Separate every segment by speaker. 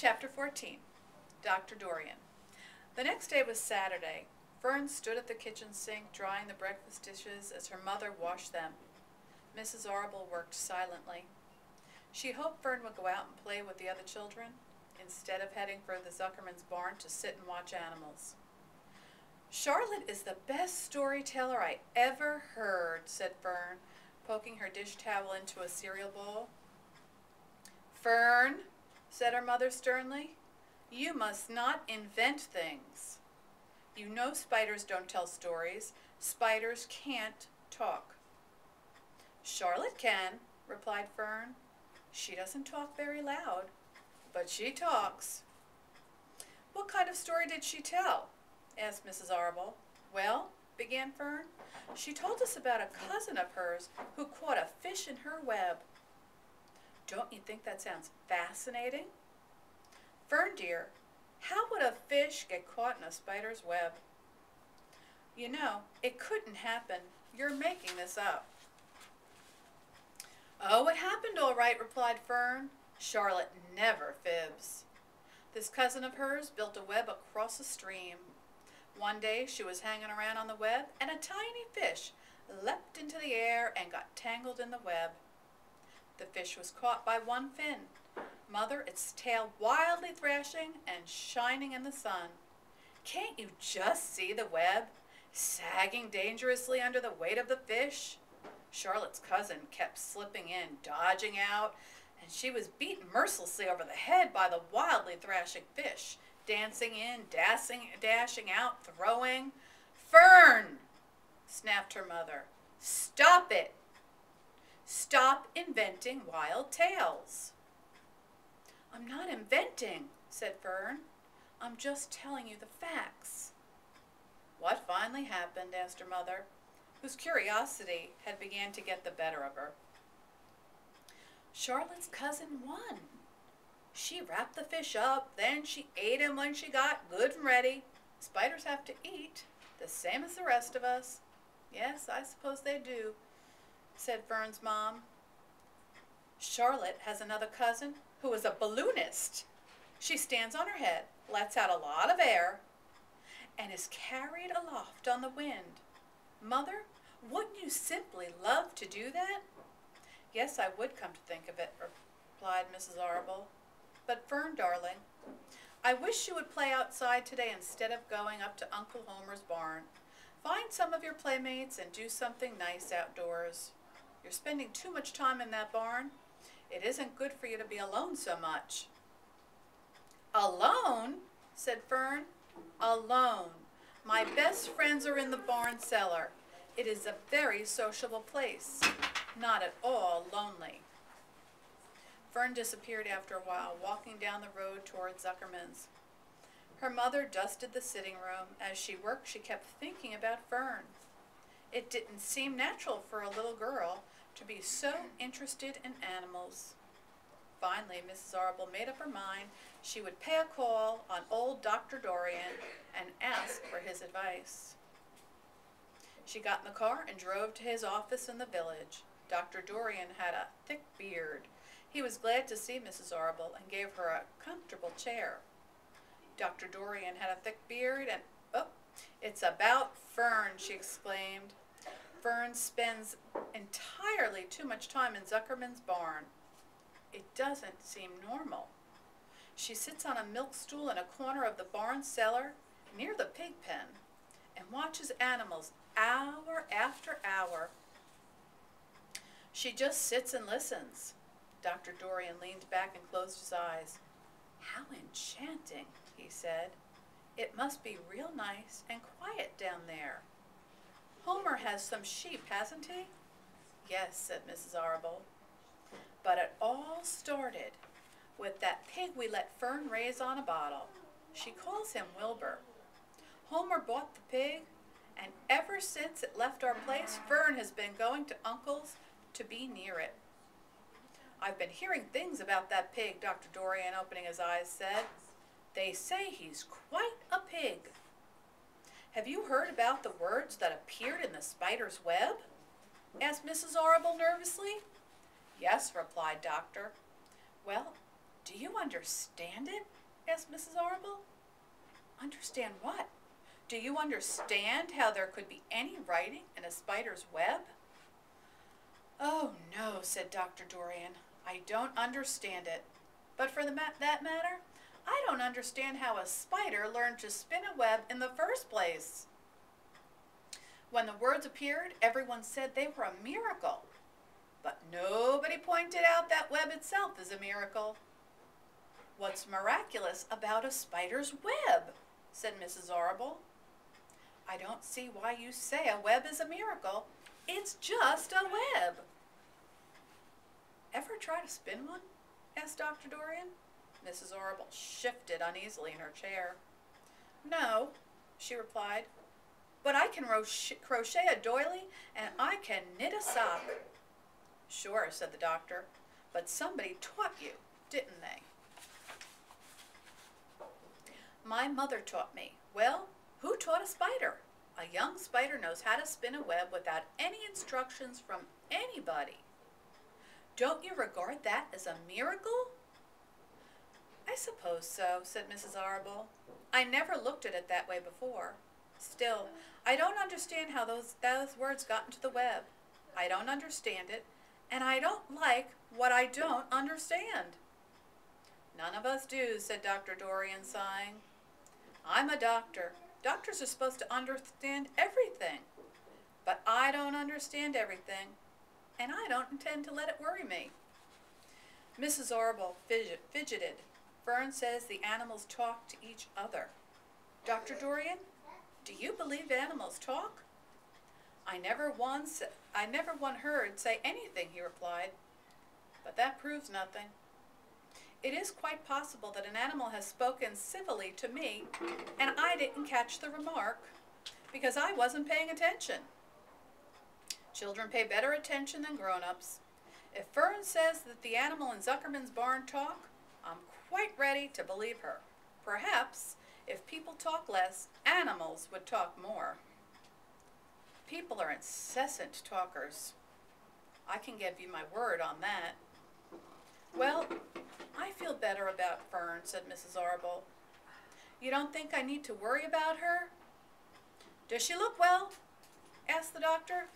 Speaker 1: Chapter 14 Dr. Dorian. The next day was Saturday. Fern stood at the kitchen sink drying the breakfast dishes as her mother washed them. Mrs. Arable worked silently. She hoped Fern would go out and play with the other children instead of heading for the Zuckerman's barn to sit and watch animals. Charlotte is the best storyteller I ever heard, said Fern, poking her dish towel into a cereal bowl. Fern, said her mother sternly, you must not invent things. You know spiders don't tell stories. Spiders can't talk. Charlotte can, replied Fern. She doesn't talk very loud, but she talks. What kind of story did she tell? asked Mrs. Arable. Well, began Fern, she told us about a cousin of hers who caught a fish in her web. Don't you think that sounds fascinating? Fern dear, how would a fish get caught in a spider's web? You know, it couldn't happen. You're making this up. Oh, it happened all right, replied Fern. Charlotte never fibs. This cousin of hers built a web across a stream. One day she was hanging around on the web, and a tiny fish leapt into the air and got tangled in the web. The fish was caught by one fin. Mother, its tail wildly thrashing and shining in the sun. Can't you just see the web, sagging dangerously under the weight of the fish? Charlotte's cousin kept slipping in, dodging out, and she was beaten mercilessly over the head by the wildly thrashing fish, dancing in, dashing, dashing out, throwing. Fern! snapped her mother. Stop it! Stop inventing wild tales. I'm not inventing, said Fern. I'm just telling you the facts. What finally happened? asked her mother, whose curiosity had began to get the better of her. Charlotte's cousin won. She wrapped the fish up, then she ate him when she got good and ready. Spiders have to eat, the same as the rest of us. Yes, I suppose they do, said Fern's mom. Charlotte has another cousin who is a balloonist. She stands on her head, lets out a lot of air, and is carried aloft on the wind. Mother, wouldn't you simply love to do that? Yes, I would come to think of it, replied Mrs. Arable. But Fern, darling, I wish you would play outside today instead of going up to Uncle Homer's barn. Find some of your playmates and do something nice outdoors. You're spending too much time in that barn. It isn't good for you to be alone so much. Alone? said Fern. Alone. My best friends are in the barn cellar. It is a very sociable place, not at all lonely. Fern disappeared after a while, walking down the road toward Zuckerman's. Her mother dusted the sitting room. As she worked, she kept thinking about Fern. It didn't seem natural for a little girl to be so interested in animals. Finally, Mrs. Arable made up her mind she would pay a call on old Dr. Dorian and ask for his advice. She got in the car and drove to his office in the village. Dr. Dorian had a thick beard. He was glad to see Mrs. Arable and gave her a comfortable chair. Dr. Dorian had a thick beard and, oh, it's about Fern, she exclaimed. Fern spends entirely too much time in Zuckerman's barn. It doesn't seem normal. She sits on a milk stool in a corner of the barn cellar near the pig pen and watches animals hour after hour. She just sits and listens. Dr. Dorian leaned back and closed his eyes. How enchanting, he said. It must be real nice and quiet down there. Homer has some sheep, hasn't he? Yes, said Mrs. Arable. But it all started with that pig we let Fern raise on a bottle. She calls him Wilbur. Homer bought the pig, and ever since it left our place, Fern has been going to Uncle's to be near it. I've been hearing things about that pig, Dr. Dorian, opening his eyes, said. They say he's quite a pig. Have you heard about the words that appeared in the spider's web? asked Mrs. Arable nervously. Yes, replied Doctor. Well, Do you understand it? asked Mrs. Arable. Understand what? Do you understand how there could be any writing in a spider's web? Oh, no, said Dr. Dorian. I don't understand it. But for ma- that matter, I don't understand how a spider learned to spin a web in the first place. When the words appeared, everyone said they were a miracle. But nobody pointed out that web itself is a miracle. What's miraculous about a spider's web? said Mrs. Arable. I don't see why you say a web is a miracle. It's just a web. Ever try to spin one? asked Dr. Dorian. Mrs. Arable shifted uneasily in her chair. No, she replied, but I can crochet a doily and I can knit a sock. Sure, said the doctor, but somebody taught you, didn't they? My mother taught me. Well, who taught a spider? A young spider knows how to spin a web without any instructions from anybody. Don't you regard that as a miracle? Suppose so, said Mrs. Arable. I never looked at it that way before. Still, I don't understand how those, those words got into the web. I don't understand it, and I don't like what I don't understand. None of us do, said Dr. Dorian, sighing. I'm a doctor. Doctors are supposed to understand everything. But I don't understand everything, and I don't intend to let it worry me. Mrs. Fidget, fidgeted. Fern says the animals talk to each other. Dr. Dorian, do you believe animals talk? I never once I never one heard say anything, he replied. But that proves nothing. It is quite possible that an animal has spoken civilly to me and I didn't catch the remark because I wasn't paying attention. Children pay better attention than grown-ups. If Fern says that the animal in Zuckerman's barn talk, quite ready to believe her. Perhaps, if people talk less, animals would talk more. People are incessant talkers. I can give you my word on that. Well, I feel better about Fern, said Mrs. Arable. You don't think I need to worry about her? Does she look well? asked the doctor.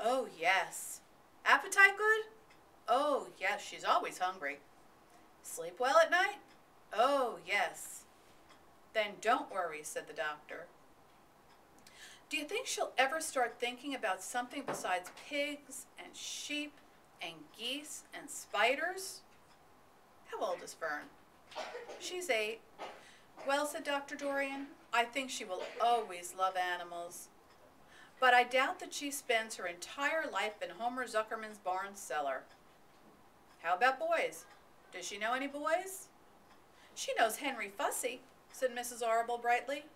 Speaker 1: Oh, yes. Appetite good? Oh, yes, she's always hungry. Sleep well at night? Oh, yes. Then don't worry, said the doctor. Do you think she'll ever start thinking about something besides pigs and sheep and geese and spiders? How old is Fern? She's eight. Well, said Dr. Dorian, I think she will always love animals. But I doubt that she spends her entire life in Homer Zuckerman's barn cellar. How about boys? Does she know any boys? She knows Henry Fussy, said Mrs. Arable brightly.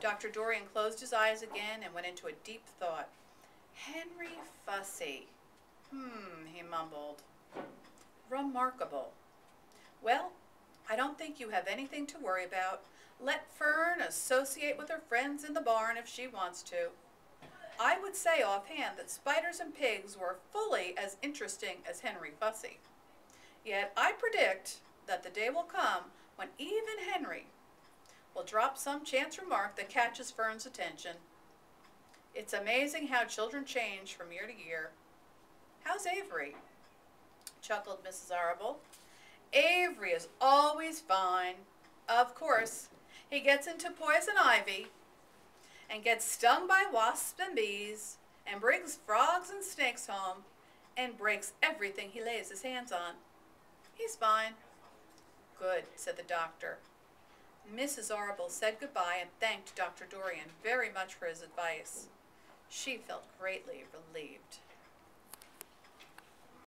Speaker 1: Dr. Dorian closed his eyes again and went into a deep thought. Henry Fussy. Hmm, he mumbled. Remarkable. Well, I don't think you have anything to worry about. Let Fern associate with her friends in the barn if she wants to. I would say offhand that spiders and pigs were fully as interesting as Henry Fussy. Yet I predict that the day will come when even Henry will drop some chance remark that catches Fern's attention. It's amazing how children change from year to year. How's Avery? chuckled Mrs. Arable. Avery is always fine. Of course, he gets into poison ivy and gets stung by wasps and bees and brings frogs and snakes home and breaks everything he lays his hands on. He's fine. Good, said the doctor. Mrs. Arable said goodbye and thanked Dr. Dorian very much for his advice. She felt greatly relieved.